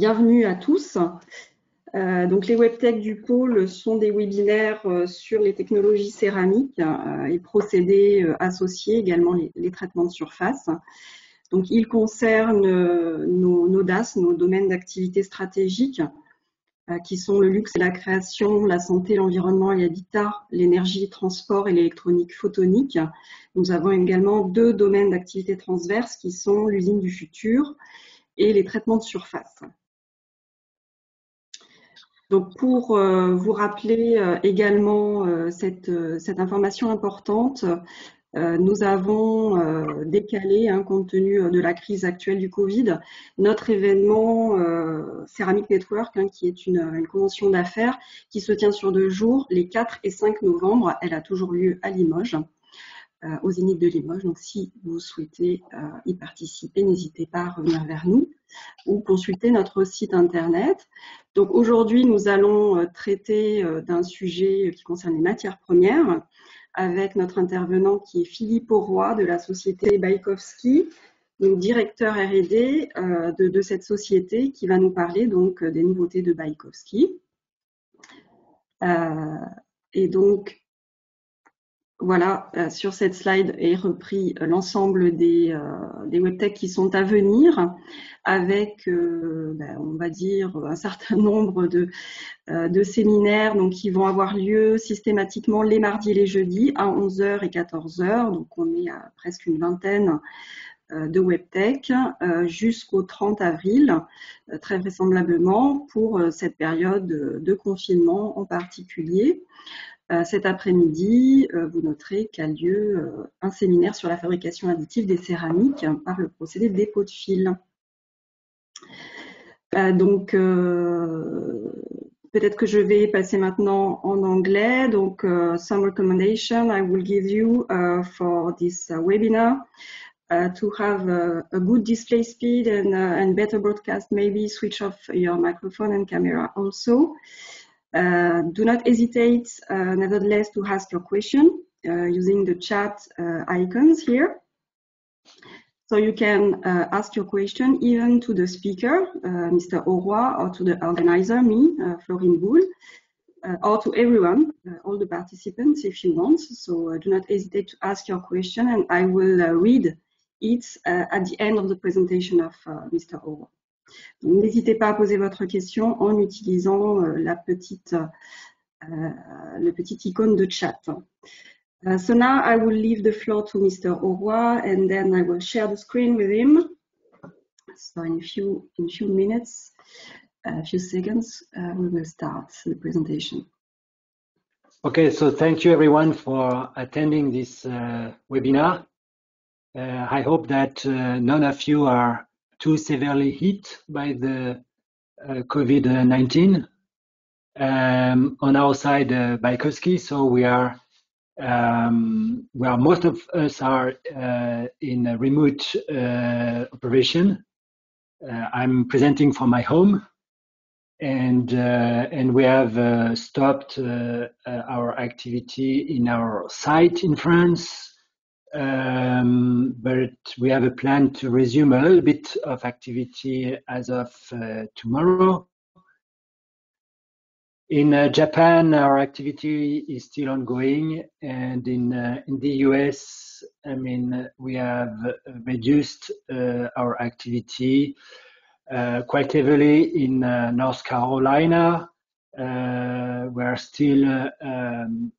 Bienvenue à tous. Euh, donc les webtech du pôle sont des webinaires euh, sur les technologies céramiques euh, et procédés associés, également les, traitements de surface. Donc ils concernent nos, nos DAS, nos domaines d'activité stratégiques, qui sont le luxe et la création, la santé, l'environnement et l'habitat, l'énergie, transport et l'électronique photonique. Nous avons également deux domaines d'activité transverses qui sont l'usine du futur et les traitements de surface. Donc pour euh, vous rappeler euh, également euh, cette, information importante, nous avons décalé, hein, compte tenu de la crise actuelle du Covid, notre événement Ceramic Network, hein, qui est une, une convention d'affaires qui se tient sur deux jours, les 4 et 5 novembre. Elle a toujours lieu à Limoges. Euh, aux Zénith de Limoges. Donc, si vous souhaitez euh, y participer, n'hésitez pas à revenir vers nous ou consulter notre site internet. Donc, aujourd'hui, nous allons euh, traiter d'un sujet qui concerne les matières premières avec notre intervenant qui est Philippe Auroy de la société Baikowski, donc directeur R&D de, de, cette société qui va nous parler donc des nouveautés de Baikowski. et donc, voilà, euh, sur cette slide est repris euh, l'ensemble des, euh, des webtech qui sont à venir, avec, ben, on va dire, un certain nombre de, séminaires qui vont avoir lieu systématiquement les mardis et les jeudis à 11h et 14h. Donc, on est à presque une vingtaine de webtech jusqu'au 30 avril, très vraisemblablement, pour cette période de confinement en particulier. Euh, cet après-midi, euh, vous noterez qu'a lieu euh, un séminaire sur la fabrication additive des céramiques par le procédé dépôt de fil. donc, peut-être que je vais passer maintenant en anglais. Donc, some recommendations I will give you for this webinar. Uh, to have a, a, good display speed uh, and better broadcast, maybe switch off your microphone and camera also. Uh, do not hesitate, uh, nevertheless, to ask your question uh, using the chat icons here. So you can uh, ask your question even to the speaker, uh, Mr. Auroy, or to the organizer, me, uh, Florine Boulle, or to everyone, all the participants if you want. So do not hesitate to ask your question and I will read it at the end of the presentation of Mr. Auroy. N'hésitez pas à poser votre question en utilisant euh, la petite, euh, le petit icône de chat. Uh, so now I will leave the floor to Mr. Auroy and then I will share the screen with him. So in a few, in few minutes, a few seconds, uh, we will start the presentation. Okay, so thank you everyone for attending this uh, webinar. Uh, I hope that uh, none of you are too severely hit by the uh, COVID-19. Um, on our side, uh, Baikowski, so we are um, most of us are uh, in a remote uh, operation. Uh, I'm presenting from my home, and uh, and we have uh, stopped our activity in our site in France um, but we have a plan to resume a little bit of activity as of uh, tomorrow. In uh, Japan, our activity is still ongoing, and in uh, in the US, I mean, we have reduced uh, our activity uh, quite heavily in uh, North Carolina. we are still um,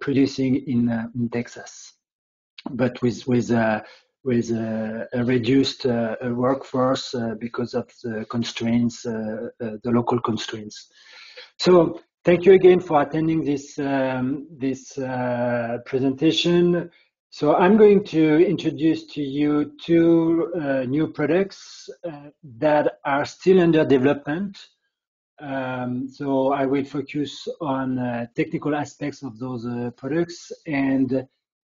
producing in, in Texas but with with uh, with uh, a reduced uh, workforce because of the constraints, the local constraints. So thank you again for attending this um, this presentation. So I'm going to introduce to you two uh, new products uh, that are still under development. Um, so I will focus on uh, technical aspects of those products and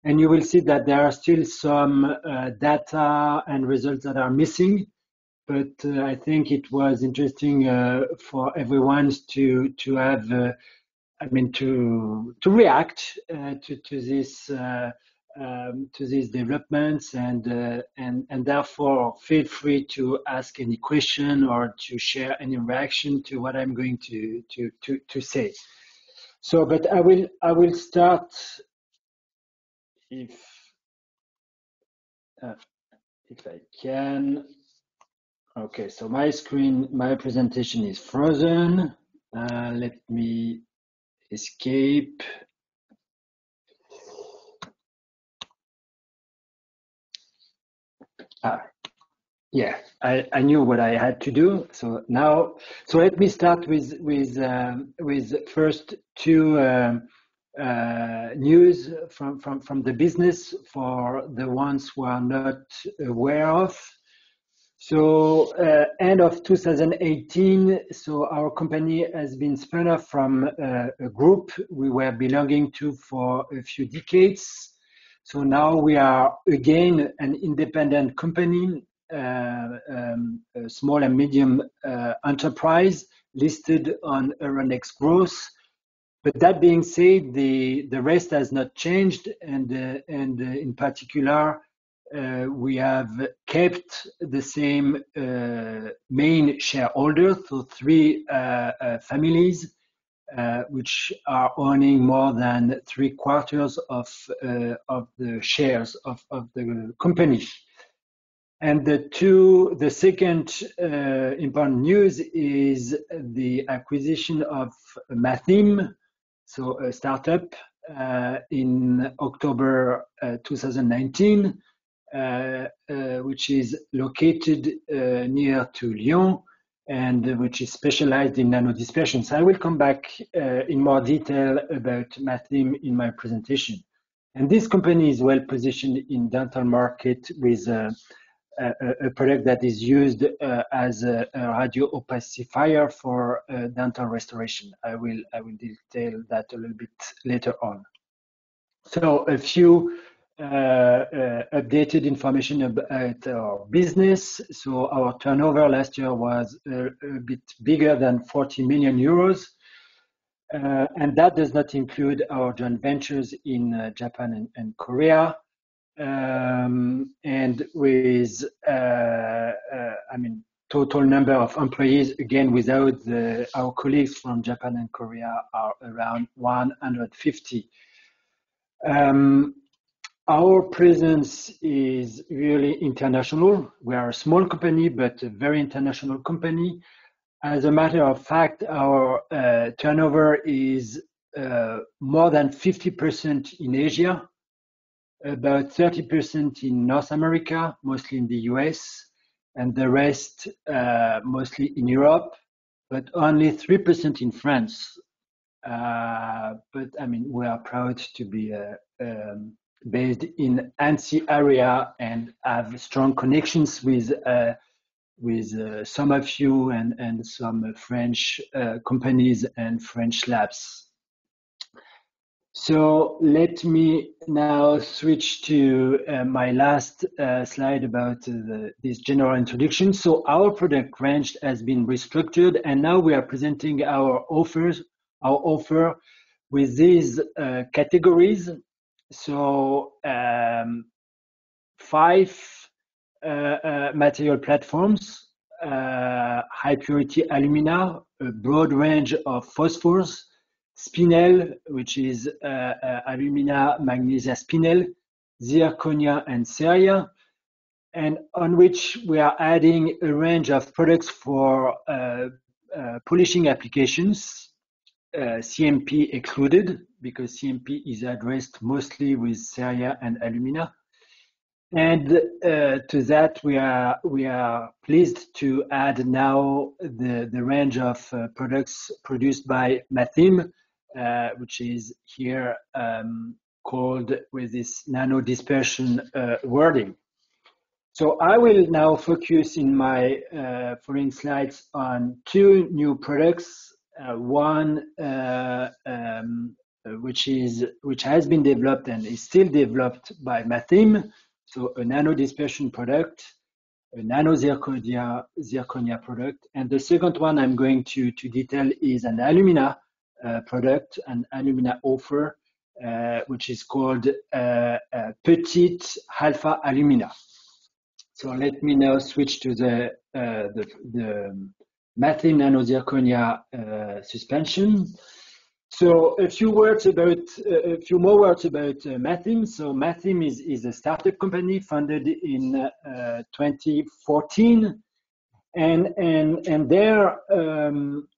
and you will see that there are still some uh, data and results that are missing. But uh, I think it was interesting uh, for everyone to to have, uh, I mean, to to react uh, to to this uh, um, to these developments, and and and therefore feel free to ask any question or to share any reaction to what I'm going to to to to say. So, but I will I will start if uh, if I can. Okay, so my screen, my presentation is frozen. Uh, let me escape. Ah, yeah, I, I knew what I had to do. So now, so let me start with with um, with first two um, uh, news from, from from the business for the ones who are not aware of. So uh, end of 2018, so our company has been spun off from uh, a group we were belonging to for a few decades. So now we are again an independent company, uh, um, a small and medium uh, enterprise listed on Euronext Growth. But that being said, the, the rest has not changed, and, uh, and uh, in particular, uh, we have kept the same uh, main shareholders, so three uh, uh families, which are owning more than three quarters of, of the shares of, of the company. And the two, the second important news is the acquisition of Mathym, so a startup in October 2019 uh, uh, which is located uh, near to Lyon and which is specialized in nanodispersion. So I will come back in more detail about Mathym in my presentation. And this company is well positioned in dental market with a, a, product that is used uh, as a, a, radio opacifier for uh, dental restoration. I will I will detail that a little bit later on. So a few uh, uh, updated information about our business. So our turnover last year was a, a bit bigger than 40 million euros. Uh, and that does not include our joint ventures in uh, Japan and, and Korea. Um, and with, uh, uh, I mean, total number of employees, again, without the, our colleagues from Japan and Korea are around 150. Um, our presence is really international. We are a small company, but a very international company. As a matter of fact, our uh, turnover is uh, more than 50% in Asia, about 30% in North America, mostly in the US, and the rest uh, mostly in Europe, but only 3% in France. Uh, but I mean, we are proud to be a, um, based in Annecy area and have strong connections with uh, with uh, some of you and and some French uh, companies and French labs. So let me now switch to uh, my last uh, slide about the, this general introduction. So our product range has been restructured and now we are presenting our offers, our offer with these uh, categories so um, five uh, uh, material platforms, uh, high purity alumina, a broad range of phosphors, spinel, which is uh, uh, alumina magnesia spinel, zirconia and ceria, and on which we are adding a range of products for uh, polishing applications, CMP excluded, because CMP is addressed mostly with ceria and alumina. And uh, to that, we are we are pleased to add now the the range of uh, products produced by Mathym, uh, which is here um, called with this nano dispersion uh, wording. So I will now focus in my uh, following slides on two new products. One um, which is which has been developed and is still developed by Mathym, so a nano dispersion product, a nano zirconia, zirconia product, and the second one I'm going to to detail is an alumina product, an alumina offer, uh, which is called uh, Petite Alpha Alumina. So let me now switch to the, the, the Mathym nanozirconia suspension. So a few words about uh, a few more words about uh, Mathym. So Mathym is, is a startup company founded in uh, 2014, and and and their um, uh,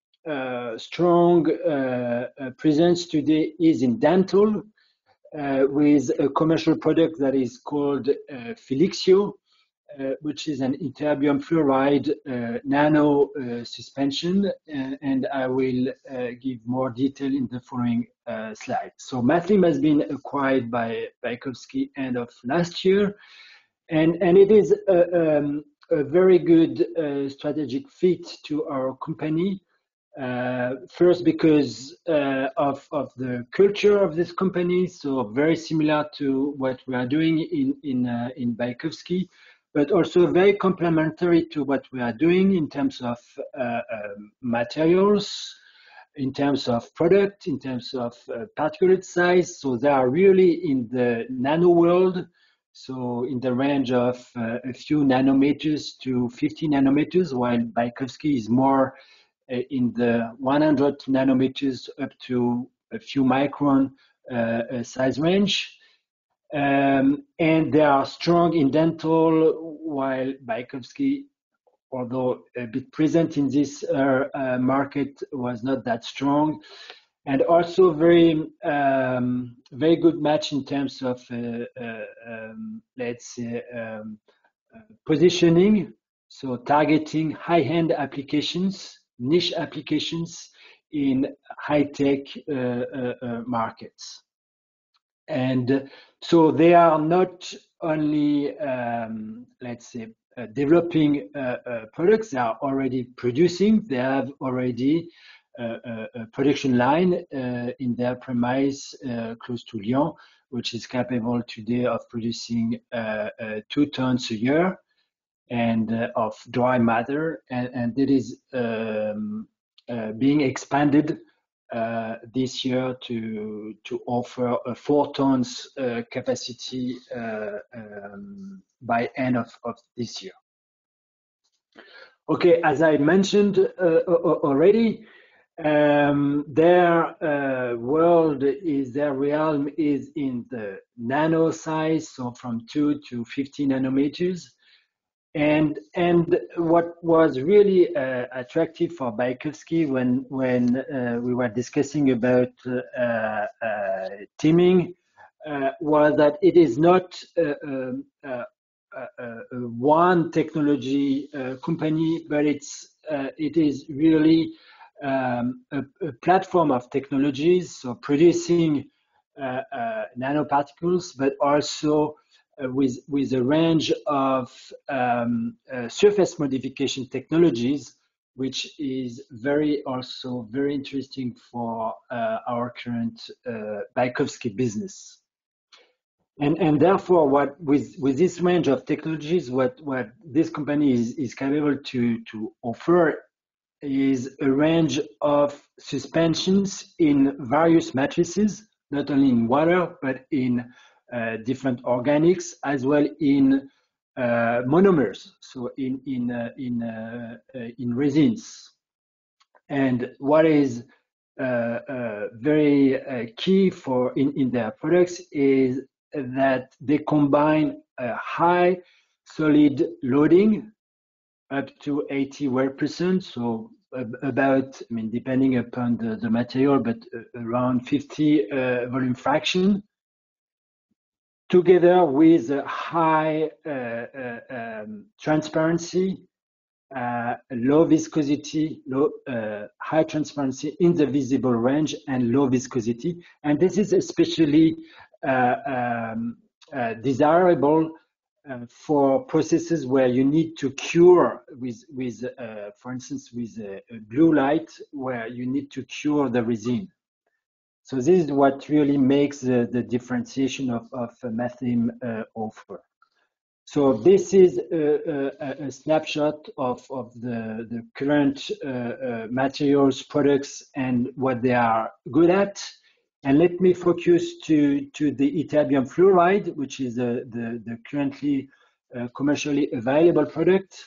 strong uh, uh, presence today is in dental, with a commercial product that is called Felixio, uh, which is an ytterbium fluoride uh, nano uh, suspension, and I will give more detail in the following slide. So Mathym has been acquired by Baikowski end of last year, and, and it is a, um, a very good strategic fit to our company. Uh, first, because uh, of, of the culture of this company, so very similar to what we are doing in in uh, in Baikowski, but also very complementary to what we are doing in terms of uh, um, materials, in terms of product, in terms of uh, particulate size. So they are really in the nano world. So in the range of uh, a few nanometers to 50 nanometers, while Baikowski is more in the 100 nanometers up to a few micron uh, uh, size range. Um, and they are strong in dental, while Baikowski, although a bit present in this uh, uh, market, was not that strong. And also very, um, very good match in terms of, uh, uh um, let's say, um, uh, positioning. So targeting high-end applications, niche applications in high-tech uh, markets. And so they are not only, um, let's say, uh, developing uh, uh, products, they are already producing, they have already uh, uh, a production line uh, in their premise close to Lyon, which is capable today of producing two tons a year and of dry matter, and, and it is um, being expanded uh, this year to to offer a four tons uh, capacity uh, um, by end of, of this year. Okay, as I mentioned already, um, their uh, world is their realm is in the nano size, so from two to 50 nanometers. And and what was really uh, attractive for Baikowski when when uh, we were discussing about uh, uh teaming uh, was that it is not um, one technology uh, company, but it's it is really um, a, a, platform of technologies, so producing nanoparticles, but also uh, with, with a range of um, uh, surface modification technologies, which is very also very interesting for uh, our current uh, business. And, and therefore, what with, with this range of technologies, what, what this company is, is capable to, to offer is a range of suspensions in various matrices, not only in water, but in uh, Uh, different organics as well in uh, monomers, so in in uh, in uh, uh, in resins. And what is very key for in, in their products is that they combine a high solid loading up to 80 wear percent so about i mean depending upon the, the material but around 50 uh, volume fraction together with high uh, uh, um, transparency, uh, low viscosity, low, high transparency in the visible range, and low viscosity. And this is especially um, desirable uh, for processes where you need to cure with, with uh, for instance, with blue light, where you need to cure the resin. So this is what really makes the, the differentiation of, of Mathym uh, offer. So this is a, a, a snapshot of, of the, the current uh, uh, materials, products, and what they are good at. And let me focus to, to the ytterbium fluoride, which is the, the, the currently uh, commercially available product.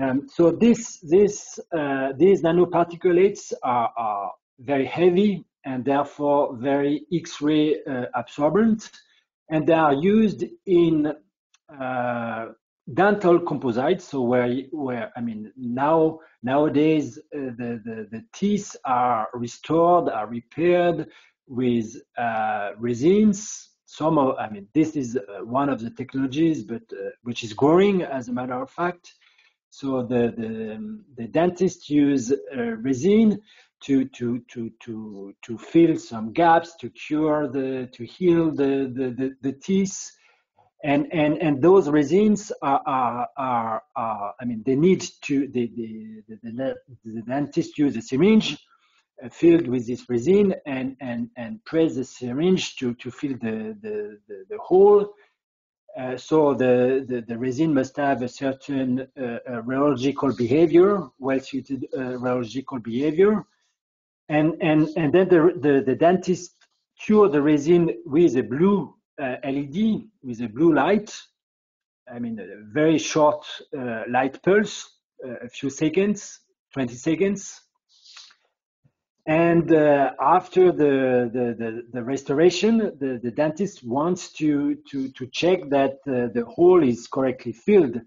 Um, so this, this, uh, these nanoparticulates are, are very heavy and therefore very X-ray uh, absorbent, and they are used in uh, dental composites. So where, where I mean, now nowadays uh, the, the the teeth are restored, are repaired with uh, resins. Some of, I mean, this is uh, one of the technologies, but uh, which is growing as a matter of fact. So the the, the dentists use resin to to to to to fill some gaps to cure the to heal the the, the, the teeth. And and and those resins are are, are, are I mean they need to the the, the, the dentist use a syringe uh, filled with this resin and and and press the syringe to to fill the the the, the hole. Uh, so the, the, the, resin must have a certain uh, uh, rheological behavior, well-suited uh, rheological behavior, and and and then the the, the dentist cure the resin with a blue uh, LED with a blue light. I mean, a very short uh, light pulse, uh, a few seconds, 20 seconds. And uh, after the, the, the, the, restoration, the, the dentist wants to, to, to check that uh, the hole is correctly filled.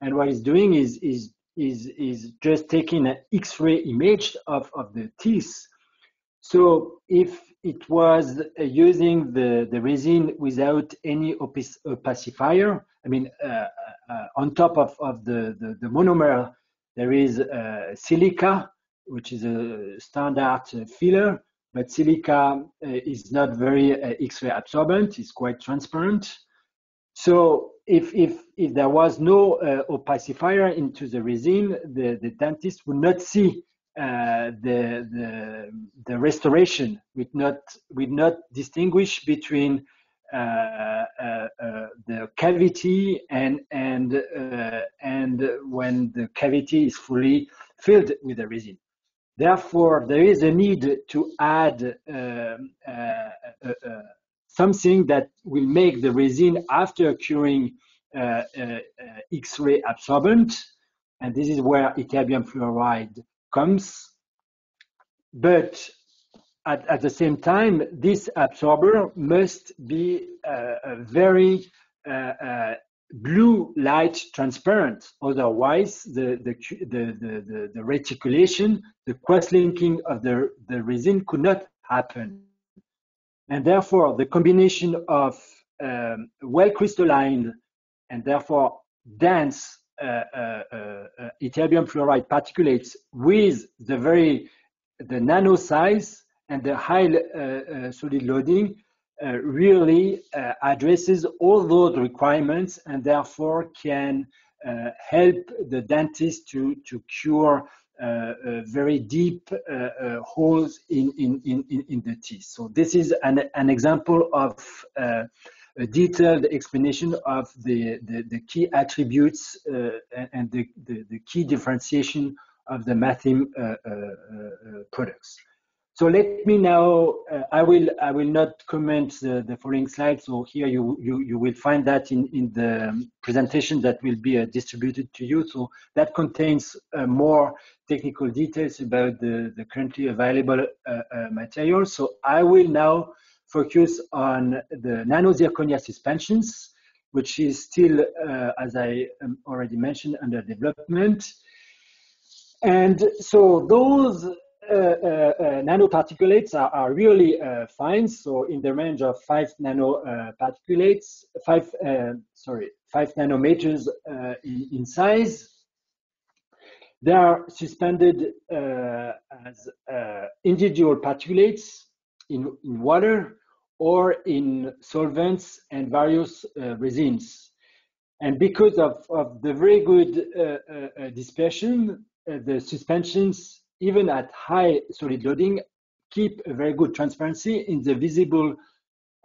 And what he's doing is, is is is just taking an X-ray image of, of the teeth. So if it was uh, using the, the resin without any opacifier, I mean, uh, uh, uh, on top of, of the, the, the monomer, there is uh, silica, which is a standard filler, but silica is not very X-ray absorbent, it's quite transparent. So if, if, if there was no uh, opacifier into the resin, the, the dentist would not see uh, the, the, the restoration, would not, would not distinguish between uh, uh, uh the cavity and, and, uh, and when the cavity is fully filled with the resin. Therefore, there is a need to add um, something that will make the resin after curing uh, uh, uh, X-ray absorbent. And this is where ytterbium fluoride comes. But at, at the same time, this absorber must be very blue light transparent. Otherwise, the, the, the, the, the, reticulation, the cross-linking of the, the resin could not happen. And therefore, the combination of um, well crystalline and therefore dense uh, uh, uh, ytterbium fluoride particulates with the very the nano size and the high uh, uh, solid loading uh, really addresses all those requirements and therefore can help the dentist to to cure uh, uh, Uh, uh, very deep uh, uh holes in, in, in, in the teeth. So this is an, an example of a detailed explanation of the, the, the key attributes uh, and the, the, the, key differentiation of the Mathym products. So let me now, uh, I will I will not comment the, the following slides. So here you, you, you will find that in, in the presentation that will be uh, distributed to you. So that contains uh, more technical details about the, the currently available uh, uh, materials. So I will now focus on the nano zirconia suspensions, which is still, uh, as I um, already mentioned, under development. And so those Uh, uh, uh, nanoparticulates are, are really fine. So in the range of five nanoparticulates, five sorry, five nanometers in, in, size. They are suspended as individual particulates in, in water or in solvents and various uh, resins. And because of, of the very good uh, uh, dispersion, the suspensions even at high solid loading, keep a very good transparency in the visible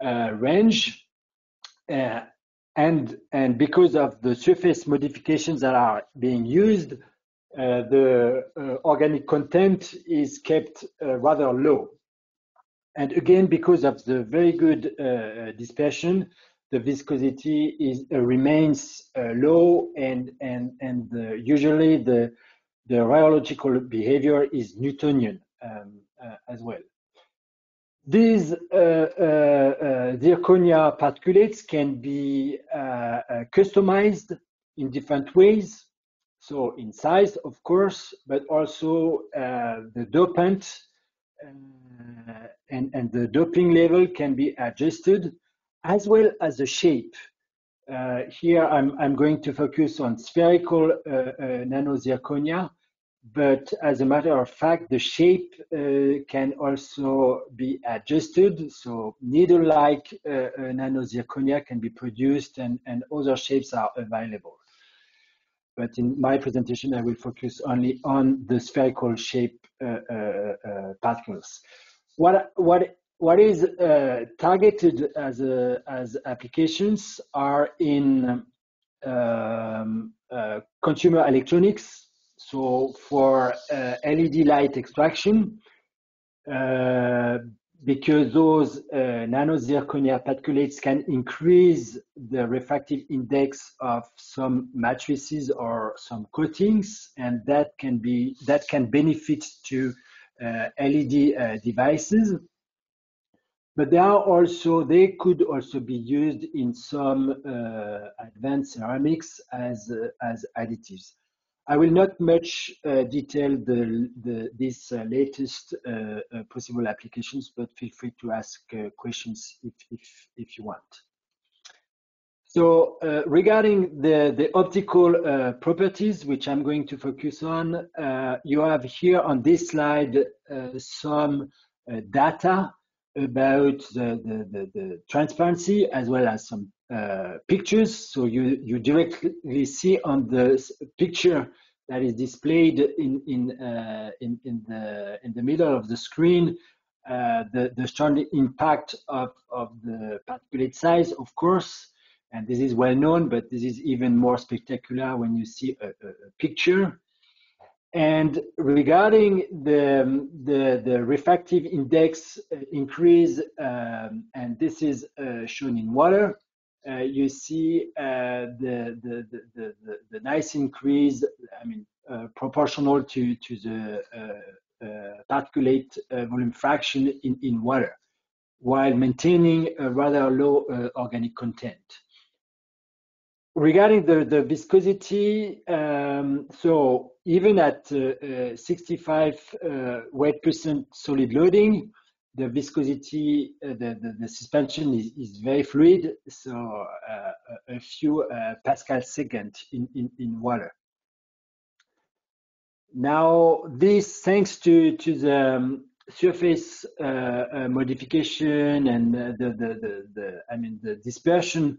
uh, range. Uh, and, and because of the surface modifications that are being used, uh, the uh, organic content is kept uh, rather low. And again, because of the very good uh, dispersion, the viscosity is remains low, and and and usually the the rheological behavior is Newtonian um, as well. These uh, uh, zirconia particulates can be uh, customized in different ways. So in size, of course, but also the dopant and, and the doping level can be adjusted as well as the shape. Uh, here I'm, I'm going to focus on spherical uh, uh, nanozirconia but as a matter of fact, the shape uh, can also be adjusted. So needle-like uh, uh, nanozirconia can be produced and, and other shapes are available. But in my presentation, I will focus only on the spherical shape particles. What, what, what is targeted as, a, as applications are in um, consumer electronics, so for uh, LED light extraction, uh, because those uh, nanozirconia particulates can increase the refractive index of some matrices or some coatings, and that can be that can benefit to uh, LED uh, devices. But they are also they could also be used in some uh, advanced ceramics as as additives. I will not much uh, detail the, the, these uh, latest uh, uh possible applications, but feel free to ask uh, questions if, if, if you want. So uh, regarding the, the optical properties, which I'm going to focus on, you have here on this slide some data about the, the, the, the, transparency as well as some uh, pictures. So you, you directly see on the picture that is displayed in, in, uh, in, in, the, in the middle of the screen uh, the, the strong impact of, of the particulate size, of course, and this is well known, but this is even more spectacular when you see a, a, a picture. And regarding the, the, the refractive index uh, increase, um, and this is uh, shown in water, uh, you see uh, the, the, the, the, the nice increase, I mean, uh, proportional to, to the uh, particulate volume fraction in, in water, while maintaining a rather low organic content regarding the, viscosity, um, so even at uh, uh, 65 uh, weight percent solid loading, the viscosity, the, suspension is, very fluid, so a few Pascal second in, water. Now, this thanks to, the um, surface modification and the dispersion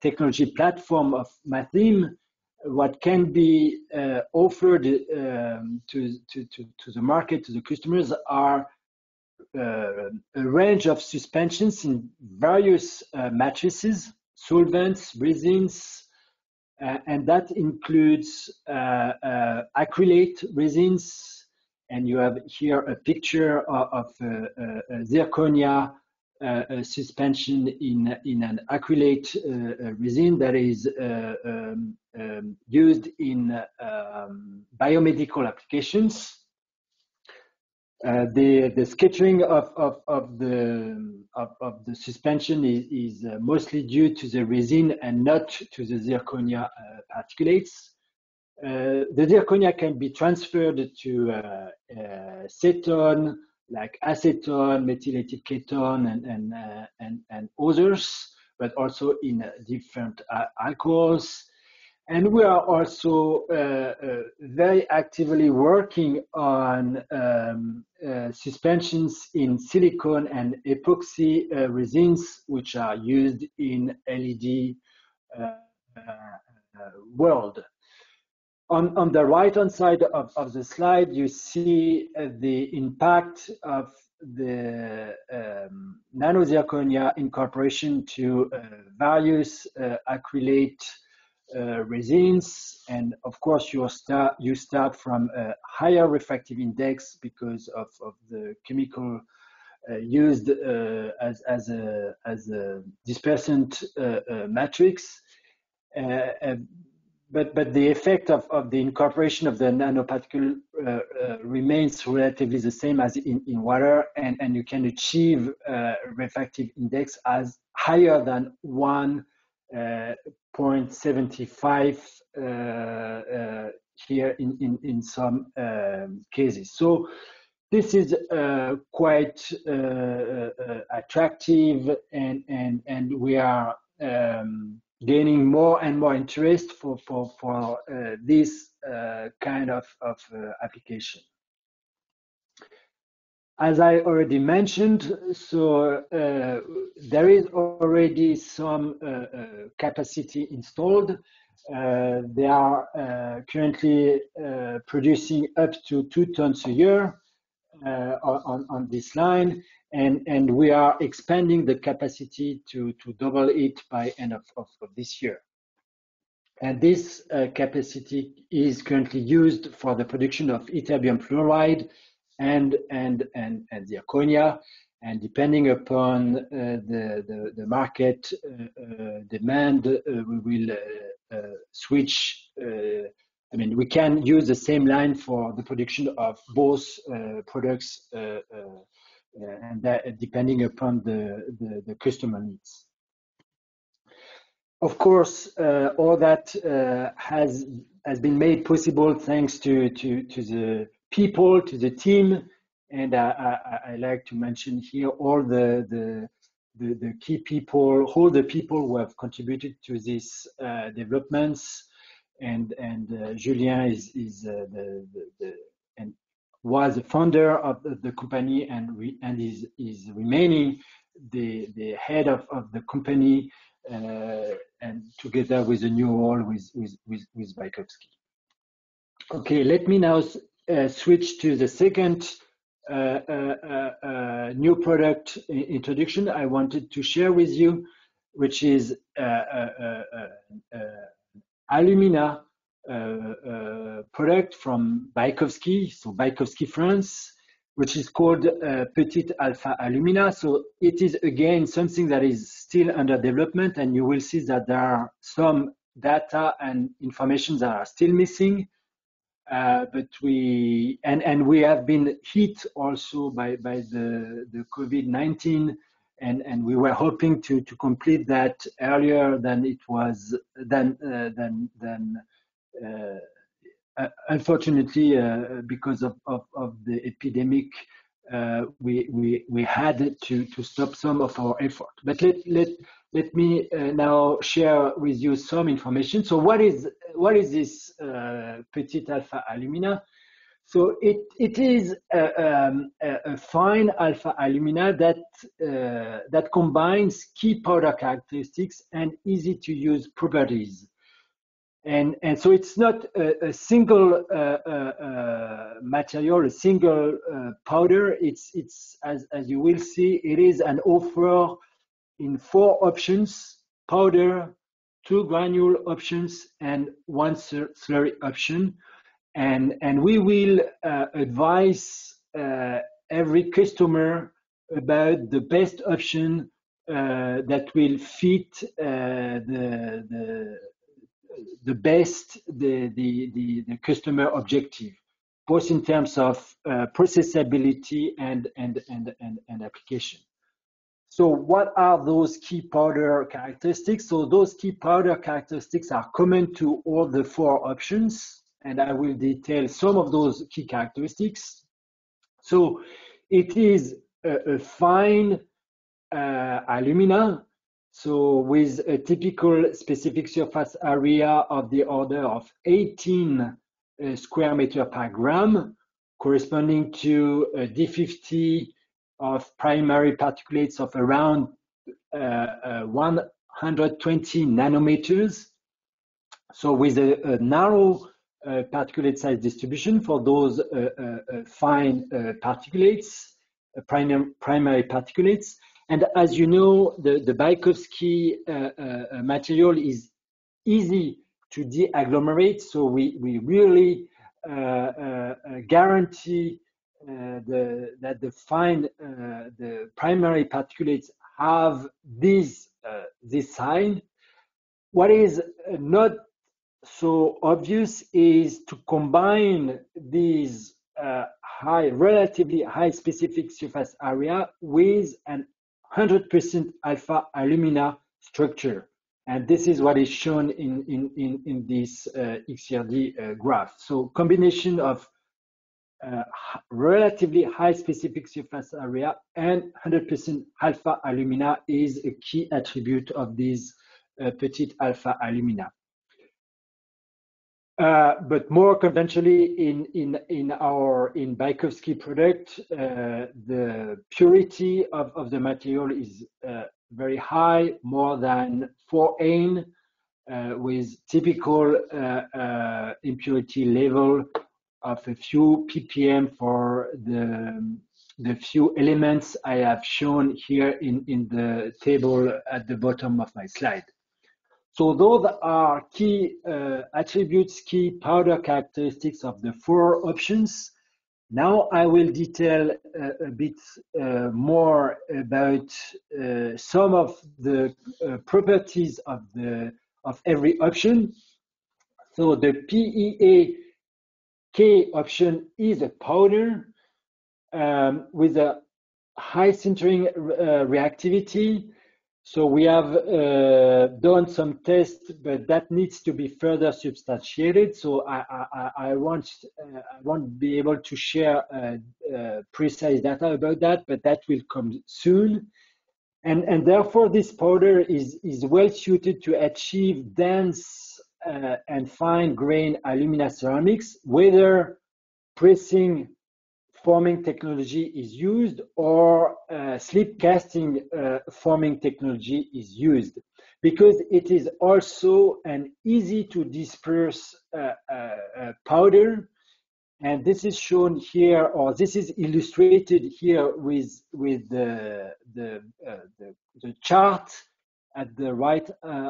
technology platform of Mathym, what can be uh, offered um, to, to, to, to, the market, to the customers, are uh, a range of suspensions in various uh, matrices, solvents, resins, uh, and that includes uh, uh, acrylate resins. And you have here a picture of, of zirconia suspension in, in an acrylate resin that is um, um, used in um, biomedical applications. Uh, the the scattering of of, of the of, of the suspension is, is uh, mostly due to the resin and not to the zirconia uh, particulates. Uh, the zirconia can be transferred to uh, ketone, like acetone, methyl ethyl ketone, and and and, and others, but also in different alcohols. And we are also uh, uh, very actively working on um, uh, suspensions in silicone and epoxy uh, resins, which are used in LED uh, uh, world. On, on the right-hand side of, of the slide, you see uh, the impact of the um, nanozirconia incorporation to uh, various uh, acrylate uh, resins. And of course you start you start from a higher refractive index because of, of the chemical used as, as, a, as a dispersant matrix but but the effect of, of the incorporation of the nanoparticle uh, uh, remains relatively the same as in, in water and, and you can achieve uh, refractive index as higher than 1.75 uh, uh, here in, in, in some um, cases. So this is uh, quite attractive and, and, and we are um, gaining more and more interest for for for uh, this uh, kind of of uh, application. As I already mentioned, so uh, there is already some uh, uh, capacity installed. they are currently producing up to two tons a year on, on this line and and we are expanding the capacity to to double it by end of, of, of this year. And this uh, capacity is currently used for the production of ytterbium fluoride and and and and zirconia. And depending upon uh, the, the, the market uh, uh demand uh, we will uh, switch I mean, we can use the same line for the production of both products uh, and that depending upon the, the, the customer needs. Of course, uh, all that uh, has has been made possible thanks to, to, to the people, to the team, and I, I, I like to mention here all the, the the, the, key people, all the people who have contributed to these uh, developments, and and uh, Julien is is uh, the, the, the, and was the founder of the, the company and re, and is is remaining the the head of, of the company uh, and together with a new role with with with, with Baikowski. Okay, let me now uh, switch to the second uh, uh, new product introduction I wanted to share with you, which is alumina uh, uh, product from Baikowski, so Baikowski France, which is called uh, Petite Alpha Alumina. So it is again something that is still under development, and you will see that there are some data and information that are still missing. Uh, but we and and we have been hit also by by the the COVID nineteen, and and we were hoping to to complete that earlier than it was than uh, than than uh, uh, unfortunately, uh, because of, of, of, the epidemic, we, we, we had to, to stop some of our effort. But let, let, let me now share with you some information. So what is, what is this petite alpha alumina? So it, it is a, um, a, fine alpha alumina that, uh, that combines key powder characteristics and easy to use properties and and so it's not a, a single uh, uh, uh, material, a single uh, powder. It's it's as as you will see, it is an offer in four options: powder, two granule options, and one slurry option. And and we will uh, advise uh, every customer about the best option that will fit the the the best the, the, the, the, customer objective, both in terms of uh, processability and, and, and, and, and application. So what are those key powder characteristics? So those key powder characteristics are common to all the four options, and I will detail some of those key characteristics. So it is a, a fine uh, alumina so with a typical specific surface area of the order of 18 uh, square meter per gram, corresponding to a D50 of primary particulates of around uh, uh, 120 nanometers. So with a, a narrow particulate size distribution for those uh, uh, fine particulates, primary, primary particulates, and as you know, the, the uh, uh, uh, material is easy to de-agglomerate. So we, we really uh, uh, guarantee uh, the that the fine uh, the primary particulates have this uh, this sign. What is not so obvious is to combine these uh, high, relatively high specific surface area with an 100% alpha alumina structure. And this is what is shown in, in, in, in this uh, XRD uh, graph. So combination of uh, relatively high specific surface area and 100% alpha alumina is a key attribute of these uh, petite alpha alumina. Uh, but more conventionally in, our in Baikowski product, uh, the purity of, of the material is uh, very high, more than 4 AIN, uh, with typical impurity level of a few ppm for the, the few elements I have shown here in, in the table at the bottom of my slide. So those are key uh, attributes, key powder characteristics of the four options. Now I will detail uh, a bit uh, more about uh, some of the uh, properties of the of every option. So the PEA K option is a powder um, with a high sintering uh, reactivity. So we have uh, done some tests, but that needs to be further substantiated. So I, I, I won't, uh, I won't be able to share uh, uh, precise data about that, but that will come soon. And, and therefore, this powder is, is well suited to achieve dense uh, and fine grain alumina ceramics, whether pressing forming technology is used or uh, slip casting uh, forming technology is used. Because it is also an easy to disperse uh, uh, uh, powder. And this is shown here or this is illustrated here with with the the, the, the, chart at the right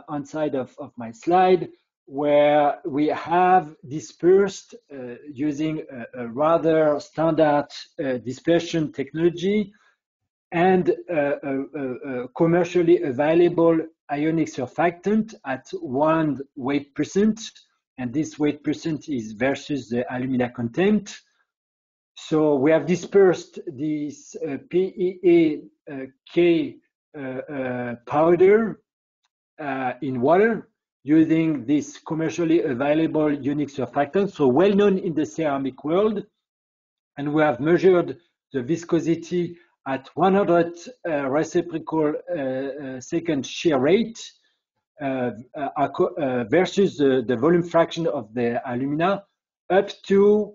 hand side of, of my slide where we have dispersed uh, using a, a, rather standard uh, dispersion technology and a, a, commercially available ionic surfactant at one weight percent. And this weight percent is versus the alumina content. So we have dispersed this uh, PEA uh, K uh, powder in water using this commercially available unique surfactant, so well known in the ceramic world. And we have measured the viscosity at 100 uh, reciprocal uh, uh, second shear rate uh, uh, uh, versus the, volume fraction of the alumina up to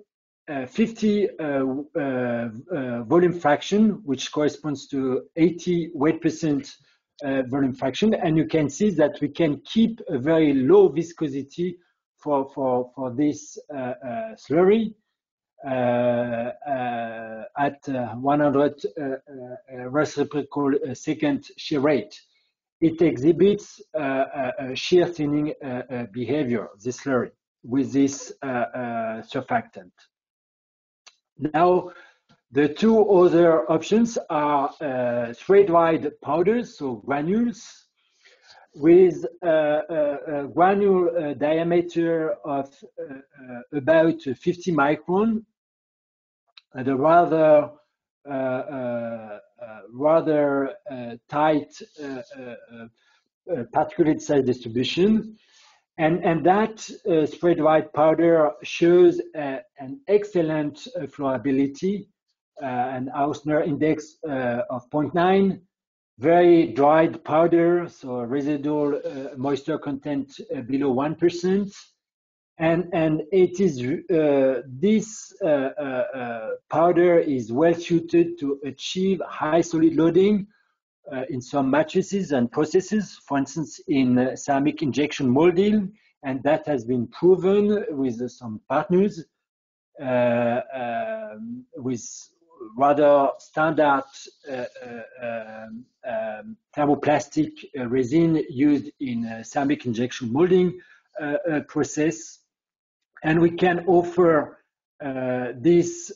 50 volume fraction, which corresponds to 80 weight percent Uh, volume fraction. And you can see that we can keep a very low viscosity for, for, for this uh, uh, slurry uh, uh, at uh, 100 uh, reciprocal second shear rate. It exhibits a shear thinning behavior, this slurry, with this surfactant. Now, the two other options are uh, spray-dried powders, so granules, with uh, a, a granule uh, diameter of uh, uh, about 50 micron, and a rather uh, rather tight particulate size distribution. And, and that uh, spray dried powder shows uh, an excellent uh, flowability uh, an Hausner index uh, of 0.9, very dried powder, so residual uh, moisture content below 1%. And, and it is this powder is well suited to achieve high solid loading uh, in some matrices and processes, for instance, in uh, ceramic injection molding, and that has been proven with uh, some partners um, with rather standard uh, uh, um, um, thermoplastic uh, resin used in ceramic injection molding process. And we can offer uh,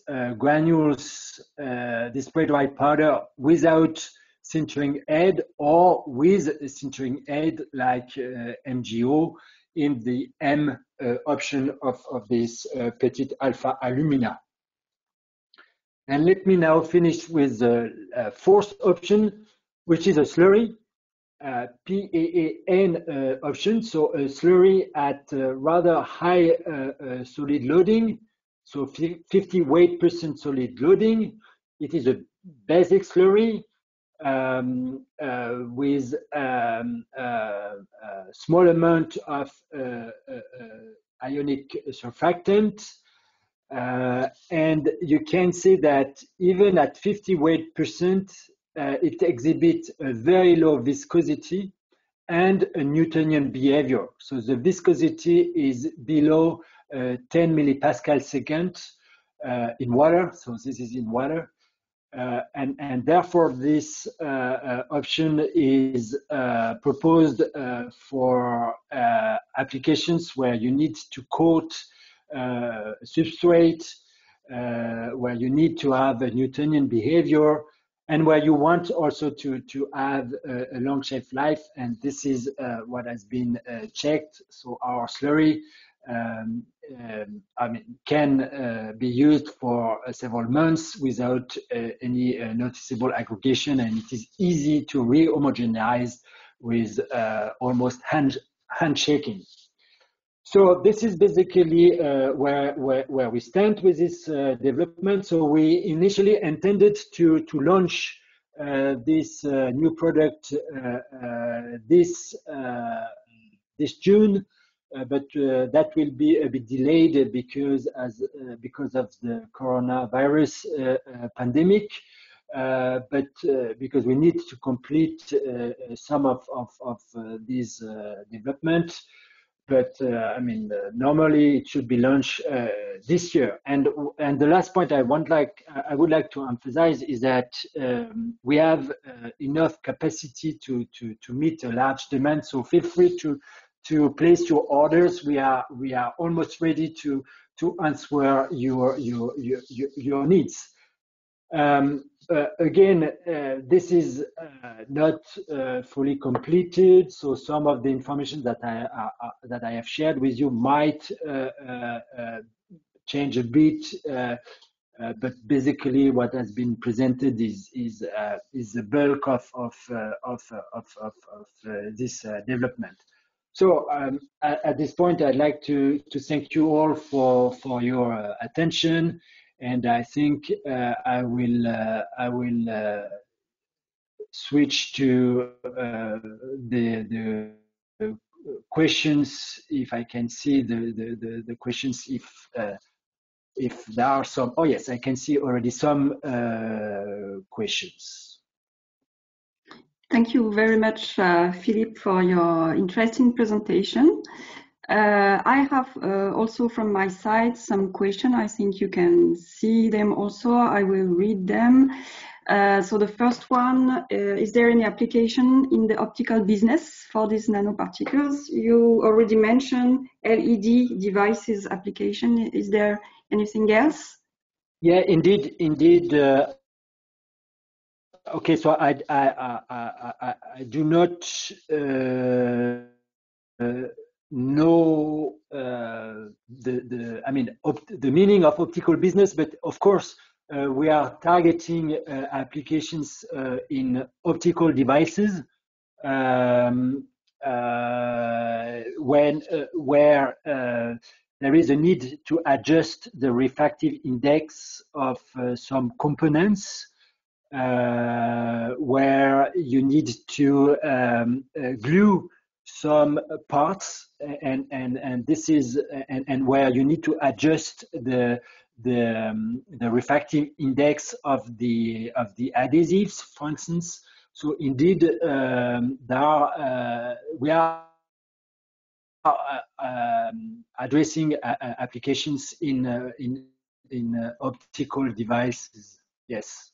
uh, granules, uh, this spray dried powder without sintering aid or with a sintering aid like uh, MGO in the M uh, option of, of this uh, petit alpha alumina. And let me now finish with the fourth option, which is a slurry. Uh, PAAN uh, option, so a slurry at uh, rather high solid loading, so 50 weight percent solid loading. It is a basic slurry um, uh, with um, uh, a small amount of uh, ionic surfactant. And you can see that even at 50 weight percent, it exhibits a very low viscosity and a Newtonian behavior. So the viscosity is below uh, 10 millipascal second uh, in water. So this is in water. Uh, and, and therefore this uh, uh, option is uh, proposed for applications where you need to coat substrate, where you need to have a Newtonian behavior, and where you want also to, to have a, a long shelf life. And this is what has been checked. So our slurry um, um, I mean, can uh, be used for uh, several months without uh, any uh, noticeable aggregation, and it is easy to re-homogenize with uh, almost hand handshaking. So this is basically uh, where, where, where we stand with this uh, development. So we initially intended to to launch uh, this uh, new product this this June. Uh, but uh, that will be a bit delayed because as uh, because of the coronavirus pandemic. but because we need to complete some of of, of these development, but uh, I mean, uh, normally it should be launched uh, this year. And and the last point I want like I would like to emphasize is that um, we have enough capacity to to to meet a large demand. So feel free to to place your orders. We are we are almost ready to to answer your your your your, your needs. Um, uh, again, uh, this is uh, not uh, fully completed, so some of the information that I uh, uh, that I have shared with you might change a bit. but basically, what has been presented is is is the bulk of of of of, of, of this development. So um, at, at, this point, I'd like to, to thank you all for, for your attention. And I think uh, I will, uh, I will uh, switch to uh, the, the questions, if I can see the, the, the, the questions, if, uh, if there are some. Oh, yes, I can see already some questions. Thank you very much, uh, Philippe, for your interesting presentation. Uh, I have uh, also from my side some questions. I think you can see them also. I will read them. Uh, so the first one, uh, is there any application in the optical business for these nanoparticles? You already mentioned LED devices application. Is there anything else? Yeah, indeed, indeed. Uh, Okay, so I I I I, do not uh, know uh, the the I mean the meaning of optical business, but of course uh, we are targeting uh, applications uh, in optical devices um, when where there is a need to adjust the refractive index of some components uh, where you need to um, uh, glue some parts and and and this is and, and where you need to adjust the the um, the refractive index of the of the adhesives for instance. So indeed um, there are uh, we are uh, um, addressing uh, applications in uh, in in optical devices. Yes.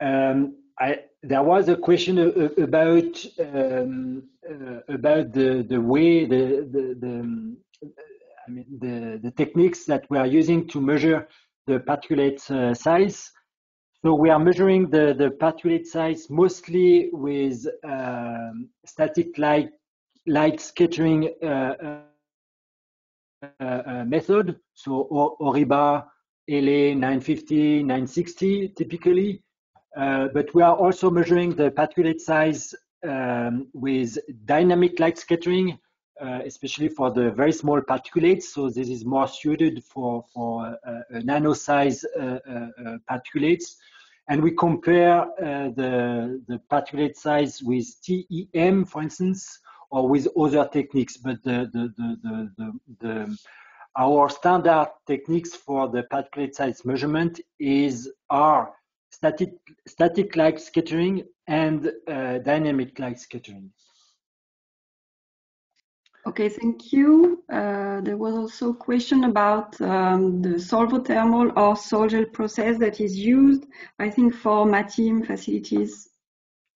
Um, I, there was a question about um, uh, about the the way the the, the I mean, the, the techniques that we are using to measure the particulate uh, size. So we are measuring the, the particulate size mostly with um, static light, light scattering uh, uh, uh method. So Horiba, LA 950, 960 typically. Uh, but we are also measuring the particulate size um, with dynamic light scattering, uh, especially for the very small particulates. So this is more suited for, for uh, nano size uh, uh, uh, particulates. And we compare the, the particulate size with TEM, for instance, or with other techniques. But the, the, the, the, the our standard techniques for the particulate size measurement is are static, static light scattering and uh, dynamic light scattering. Okay, thank you. Uh, there was also a question about um, the solvothermal or sol-gel process that is used, I think, for Mathym facilities.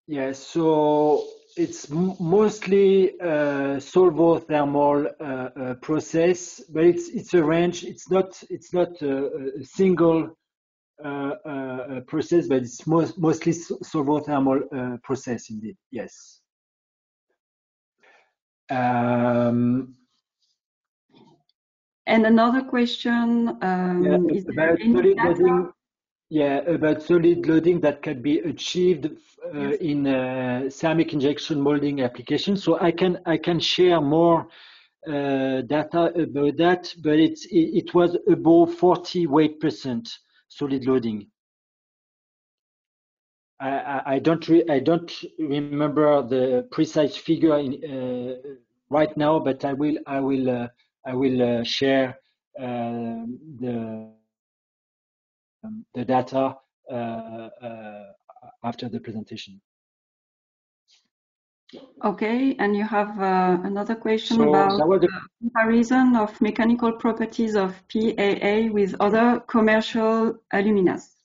Yes, so it's mostly a solvothermal uh, uh, process, but it's it's a range. It's not it's not a, a single uh, uh, process, but it's most, mostly solvothermal uh, process indeed. Yes. Um, and another question um, yeah, is about solid loading. Yeah, about solid loading that can be achieved uh, yes. in uh, ceramic injection molding application. So I can I can share more uh, data about that, but it's it, it was above 40 weight percent solid loading. I, I don't I don't remember the precise figure in, uh, right now, but I will I will uh, I will uh, share uh, the um, the data uh, uh, after the presentation. Okay, and you have another question so about the comparison of mechanical properties of PAA with other commercial aluminas.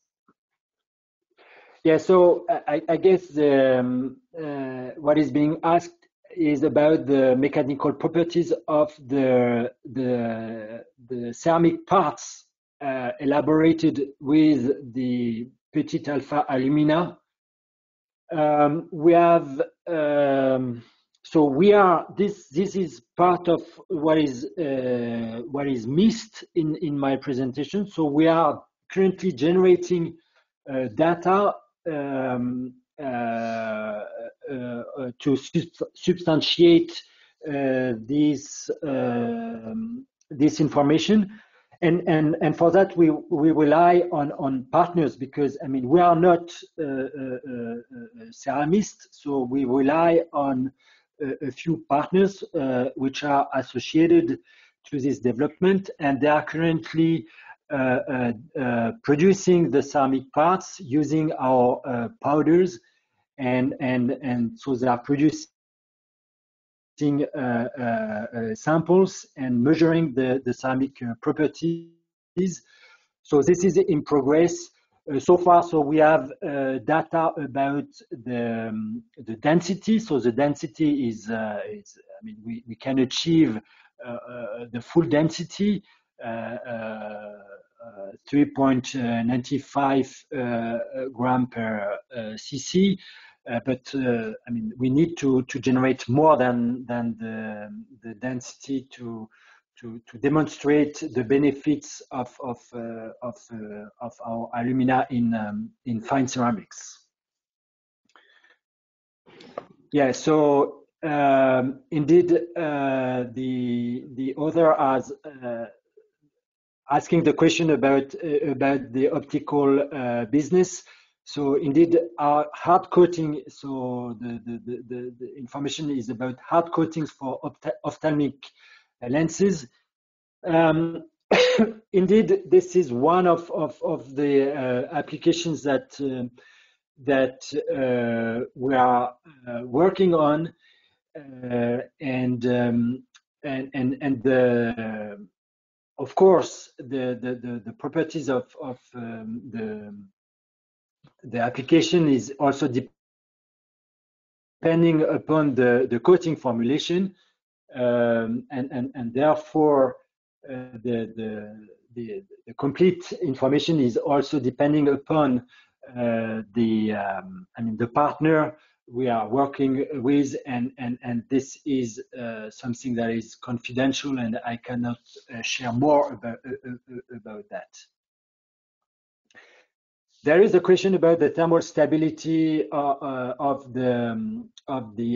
Yeah, so I, I guess the, um, uh, what is being asked is about the mechanical properties of the the, the ceramic parts uh, elaborated with the petit alpha alumina. Um, we have um, so we are this this is part of what is uh, what is missed in in my presentation. So we are currently generating uh, data um, uh, uh, uh, to substantiate this um, this information and and and for that we we rely on on partners because I mean we are not uh, uh, uh, ceramists, so we rely on a, a few partners which are associated to this development, and they are currently uh, uh, uh, producing the ceramic parts using our powders, and and and so they are producing samples and measuring the the ceramic properties. So this is in progress. Uh, so far, so we have uh, data about the um, the density. So the density is, uh, is I mean, we, we can achieve the full density 3.95 uh, gram per uh, cc. Uh, but I mean, we need to to generate more than than the the density to to, to demonstrate the benefits of of uh, of, uh, of our alumina in um, in fine ceramics. Yeah, so um, indeed, uh, the the author has asking the question about uh, about the optical uh, business. So indeed, our hard coating. So the, the, the, the, information is about hard coatings for ophthalmic lenses. Um, indeed, this is one of of, of the uh, applications that uh, that uh, we are uh, working on, and um, and and and the of course, the, the, the, properties of, of um, the, the application is also depending upon the, the coating formulation. Um, and, and, and therefore, the, the, the, the, complete information is also depending upon the, um, I mean, the partner we are working with and and and this is uh, something that is confidential and i cannot uh, share more about uh, uh about that there is a question about the thermal stability uh, uh, of the um, of the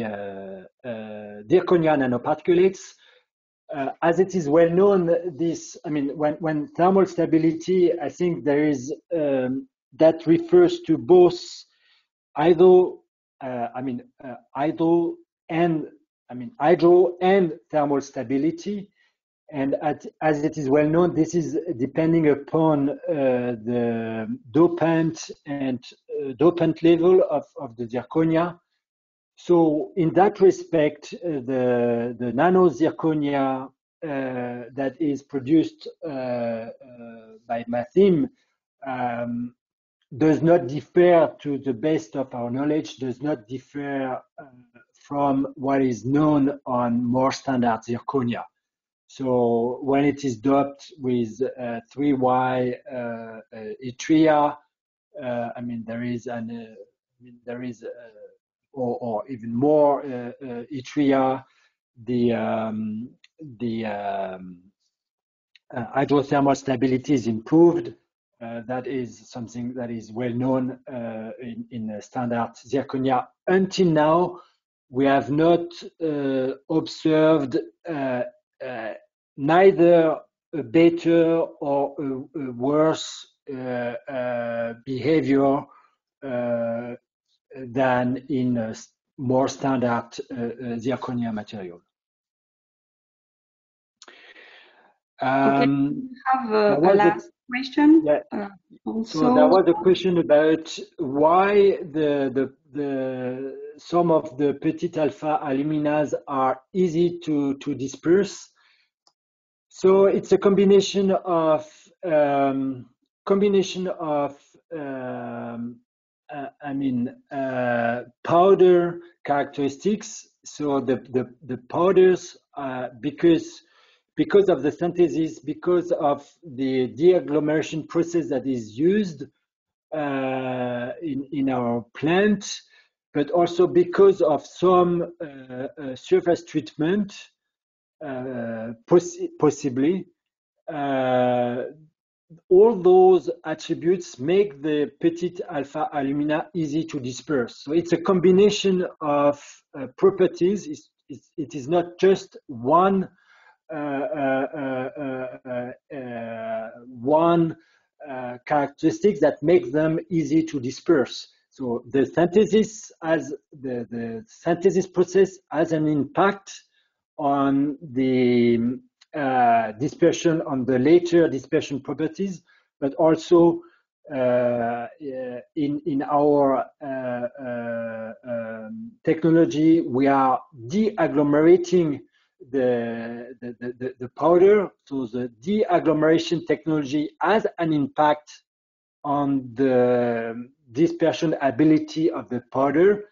zirconia nanoparticulates as it is well known this i mean when when thermal stability i think there is um, that refers to both either uh, I mean, uh, hydro and I mean hydro and thermal stability. And at, as it is well known, this is depending upon uh, the dopant and uh, dopant level of, of the zirconia. So in that respect, uh, the, the nano zirconia uh, that is produced by Mathym um, does not differ to the best of our knowledge, does not differ uh, from what is known on more standard zirconia. So when it is doped with uh, 3Y uh, uh, yttria, uh, I mean there is an, uh, I mean there is, or, or, even more yttria, the um, the um, hydrothermal stability is improved uh, that is something that is well known uh, in, in standard zirconia. Until now, we have not uh, observed uh, uh, neither a better or a, a worse behavior than in more standard zirconia material. Um, okay. have a, a last question. Yeah. Uh, also, so there was a question about why the the the some of the petit alpha aluminas are easy to to disperse. So it's a combination of um, combination of um, uh, I mean uh, powder characteristics. So the the the powders uh, because because of the synthesis, because of the deagglomeration process that is used uh, in, in our plant, but also because of some uh, uh, surface treatment, uh, poss possibly. All those attributes make the petit alpha alumina easy to disperse. So it's a combination of uh, properties. It's, it's, it is not just one uh, uh, one characteristics that make them easy to disperse. So the synthesis as the, the synthesis process has an impact on the uh, dispersion on the later dispersion properties, but also uh, in in our uh, um, technology we are de-agglomerating the, the, the, the powder. So the de-agglomeration technology has an impact on the dispersion ability of the powder.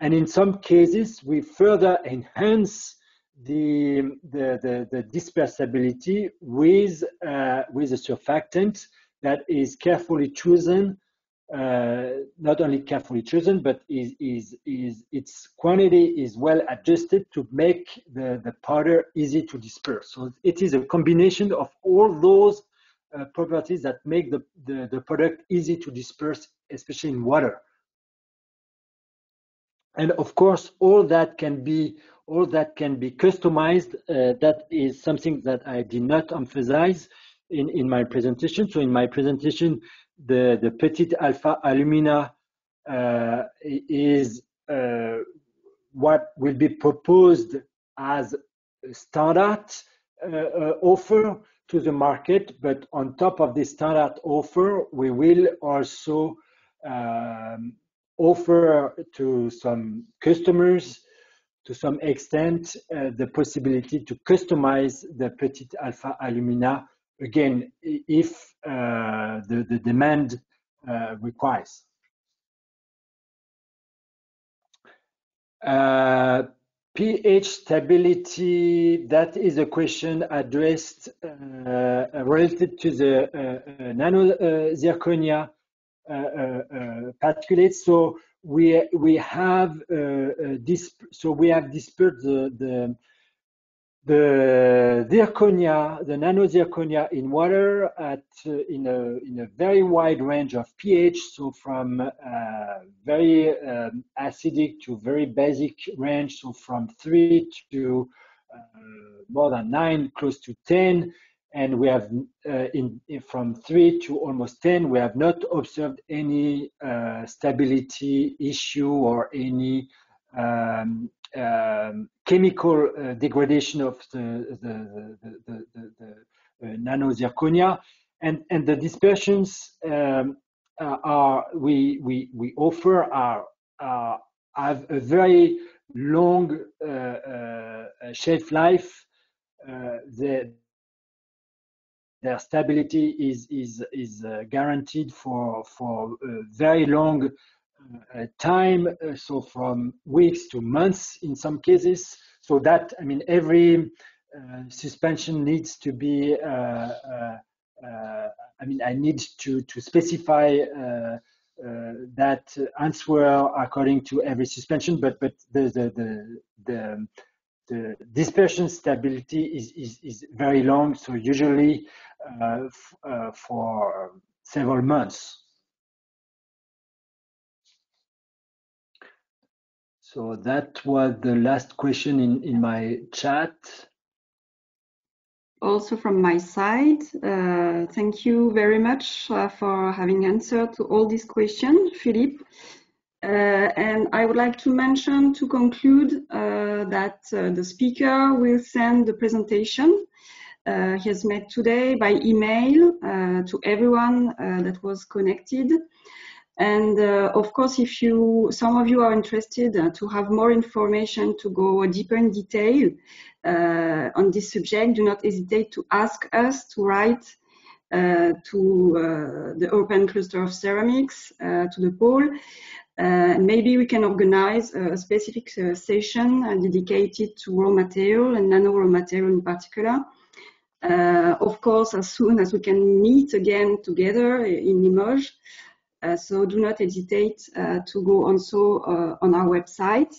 And in some cases, we further enhance the, the, the, the dispersibility with, uh, with a surfactant that is carefully chosen uh, not only carefully chosen, but is, is, is its quantity is well adjusted to make the, the powder easy to disperse. So it is a combination of all those uh, properties that make the, the, the product easy to disperse, especially in water. And of course, all that can be all that can be customized. Uh, that is something that I did not emphasize in, in my presentation. So in my presentation, the, the petit alpha alumina uh, is uh, what will be proposed as standard uh, uh, offer to the market. But on top of this standard offer, we will also um, offer to some customers to some extent uh, the possibility to customize the petit alpha alumina again, if uh, the, the demand uh, requires. Uh, pH stability, that is a question addressed uh, related to the uh, uh nano zirconia particulates. So we we have this. So we have dispersed the, the the zirconia, the nano zirconia in water at uh, in a in a very wide range of pH, so from uh, very um, acidic to very basic range, so from three to uh, more than nine, close to ten, and we have uh, in, in, from three to almost ten, we have not observed any uh, stability issue or any um, um, chemical uh, degradation of the, the, the, the, the uh, nano zirconia. And, and the dispersions um, uh, are we, we, we offer are, have a very long shelf life. The, their stability is is is uh, guaranteed for for very long uh, time, uh, so from weeks to months in some cases. So that, I mean, every uh, suspension needs to be, I mean, I need to, to specify that answer according to every suspension, but, but the, the, the, the the dispersion stability is, is, is very long, so usually uh, uh, for several months. So that was the last question in, in my chat. Also from my side, uh, thank you very much uh, for having answered to all these questions, Philippe. Uh, and I would like to mention to conclude uh, that uh, the speaker will send the presentation uh, he has made today by email to everyone that was connected. And uh, of course, if you, some of you are interested uh, to have more information to go deeper in detail uh, on this subject, do not hesitate to ask us to write uh, to uh, the Open Cluster of Ceramics, uh, to the pole. maybe we can organize a specific session dedicated to raw material and nano raw material in particular. of course, as soon as we can meet again together in Limoges, so do not hesitate uh, to go also uh, on our website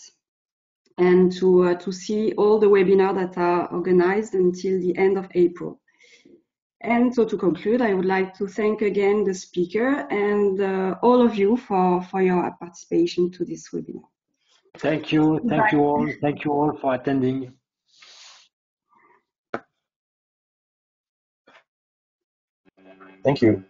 and to, to see all the webinars that are organized until the end of April. And so to conclude, I would like to thank again the speaker and uh, all of you for, for your participation to this webinar. Thank you. Thank Bye. you all. Thank you all for attending. Thank you.